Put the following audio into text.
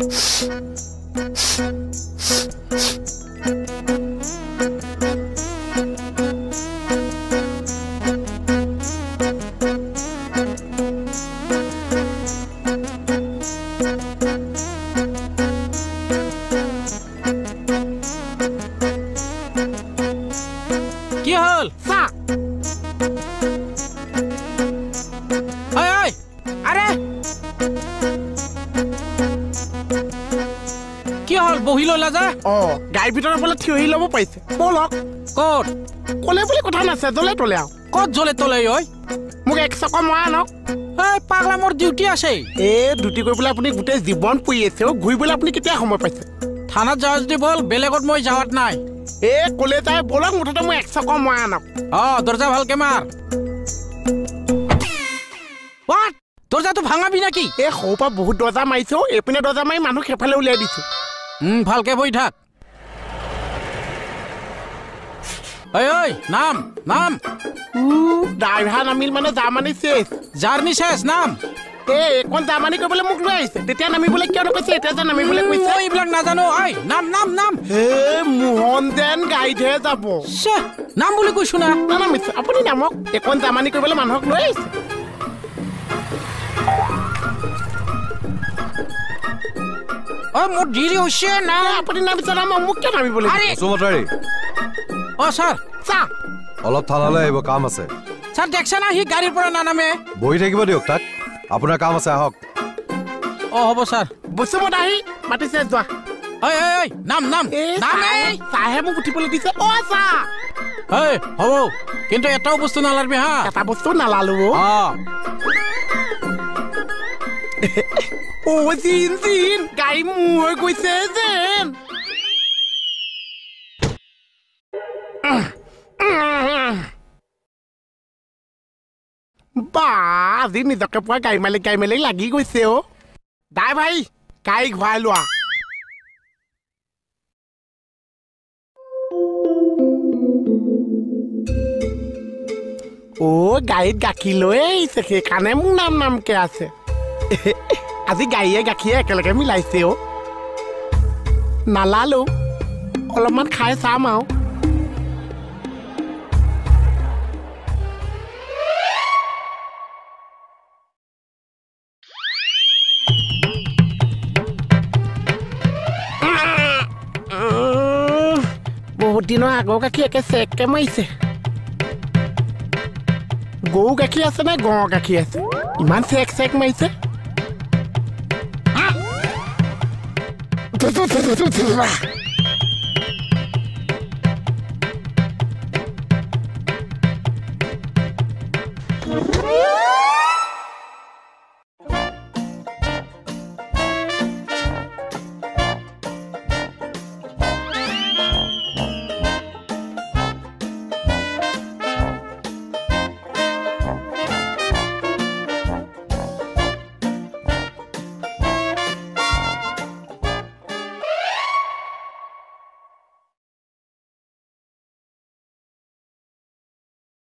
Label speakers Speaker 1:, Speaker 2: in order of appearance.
Speaker 1: Kia
Speaker 2: hơn.
Speaker 1: Sa Ơi ơi À đây. বহি ল'লা যে?
Speaker 2: অ। গাড়ীৰ ভিতৰত বোলে থিয় হৈ ল'ব পাৰিছে। ব'লক
Speaker 1: ক'ত?
Speaker 2: ক'লে বুলি কথা নাছে জ্বলে তলে আৰু
Speaker 1: ক'ত জ্বলে তলে ঐ?
Speaker 2: মোক এক চকৰ মৰা আনক
Speaker 1: এই পাগলা মোৰ ডিউটি আছে।
Speaker 2: এই ডিউটি কৰিবলৈ আপুনি গোটেই জীৱন পৰি আছে অ' ঘূৰিবলৈ আপুনি কেতিয়া সময় পাইছে?
Speaker 1: থানাত যাওঁ যদি বল বেলেগত মই যাৱাত নাই।
Speaker 2: এ ক'লে যায় ব'লক মুঠতে মোক এক চকৰ মৰা আনক
Speaker 1: অঁ দৰ্জা ভালকে মাৰ? দৰ্জাটো ভাঙাবি নেকি?
Speaker 2: এই সৰুৰ পৰা বহুত দৰ্জা মাৰিছে এইপিনে দৰ্জা মাৰি মানুহ সেইফালে উলিয়াই দিছে।
Speaker 1: ভালকে বহি থাক ঐ ঐ নাম নাম।
Speaker 2: ড্ৰাইভাৰ নামিল মানে জাৰ্মানী চেচ
Speaker 1: জাৰ্ণি চেছ নাম।
Speaker 2: এই এইখন জাৰ্মানী কৰিবলৈ মোক লৈ আহিছে। তেতিয়া নামিবলৈ কিয় নকৈছে? এতিয়া যে নামিবলৈ কৈছে।
Speaker 1: মই এইবিলাক নাজানো। ঐ নাম নাম নাম।
Speaker 2: হে মোহন যেন গাড়ীতহে যাব।
Speaker 1: নাম বুলি কৈছো না।
Speaker 2: নানামিছে আপুনি নামক এইখন জাৰ্মানী কৰিবলৈ মানুহক লৈ আহিছে।
Speaker 1: অ মোৰ দেৰি হৈছে নাম
Speaker 2: আপুনি নামিছে নামক মোক কিয় নামিবলৈ
Speaker 1: আৰে!
Speaker 3: বসুমতাৰী
Speaker 1: অ ছাৰ
Speaker 2: চা
Speaker 3: অলপ থানালৈ আহিব কাম আছে।
Speaker 1: ছাৰ দেখছে না সি গাড়ীৰ পৰা নানামে।
Speaker 3: বহি থাকিব দিয়ক তাক আপোনাৰ কাম আছে আহক।
Speaker 1: অ হ'ব ছাৰ।
Speaker 2: বস্তুমত আহি মাতিছে যোৱা।
Speaker 1: ঐ ঐ ঐ নাম নাম। নাম! এই
Speaker 2: চাহে মোক উঠিবলৈ দিছে অ চা
Speaker 1: ঐ হ'ব। কিন্তু এটাও বস্তু নালাৰবি হা?
Speaker 2: এটা বস্তু নালালো। অ।
Speaker 1: অ
Speaker 2: জিন জিন। গাড়ী মোৰ হৈ গৈছে যেন বা আজি নিজকে পোৱা গাড়ী মালিক গাড়ী মালিক লাগি গৈছে অ দাই ভাই গাড়ী ঘূৰাই লোৱা অ গাড়ীত গাখীৰ লৈ আহিছে সেইকাৰণে মোৰ নাম নামকে আছে আজি গাড়ীয়ে গাখীৰে একেলগে মিলাইছে অ নালালো অলপমান খাই চাম আৰু উম, বহুত দিনৰ আগৰ গাখীৰ একে চেককে মাৰিছে গৰু গাখীৰ আছে নে গঁড়ৰ গাখীৰ আছে ইমান চেক চেক মাৰিছে 走走走走走走啦